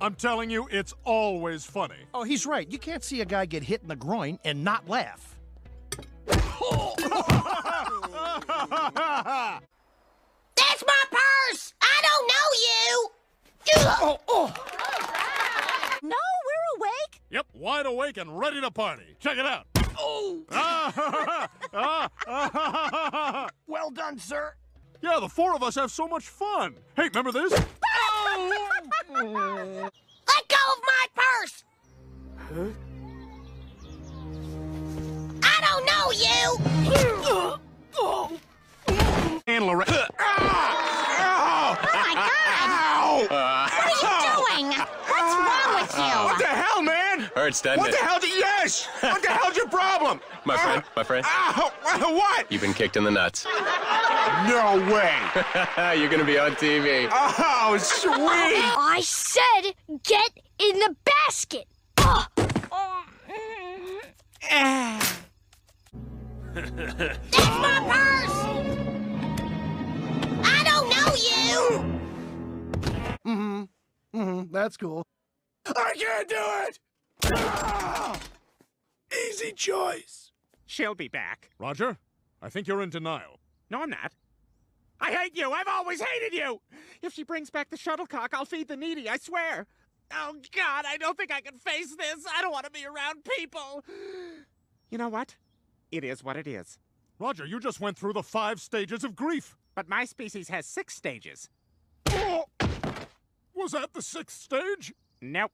I'm telling you, it's always funny. Oh, he's right. You can't see a guy get hit in the groin and not laugh. That's my purse! I don't know you! Oh, oh. No, we're awake. Yep, wide awake and ready to party. Check it out. Oh! Well done, sir. yeah, the four of us have so much fun. Hey, remember this? Oh! Let go of my purse! Huh? I don't know you! And Loretta. Oh my god! What are you doing? What's wrong with you? What the hell, man? Hurts, doesn't What it? the hell? Did, yes! What the hell's your problem? My friend, my friend, Ow! What? you've been kicked in the nuts. No way! You're gonna be on TV. Oh, sweet! I said get in the basket. Ugh. That's my purse! I don't know you! hmm Mhm. that's cool. I can't do it! Ah! Easy choice. She'll be back. Roger, I think you're in denial. No, I'm not. I hate you. I've always hated you. If she brings back the shuttlecock, I'll feed the needy, I swear. Oh, God, I don't think I can face this. I don't want to be around people. You know what? It is what it is. Roger, you just went through the five stages of grief. But my species has six stages. Oh! Was that the sixth stage? Nope.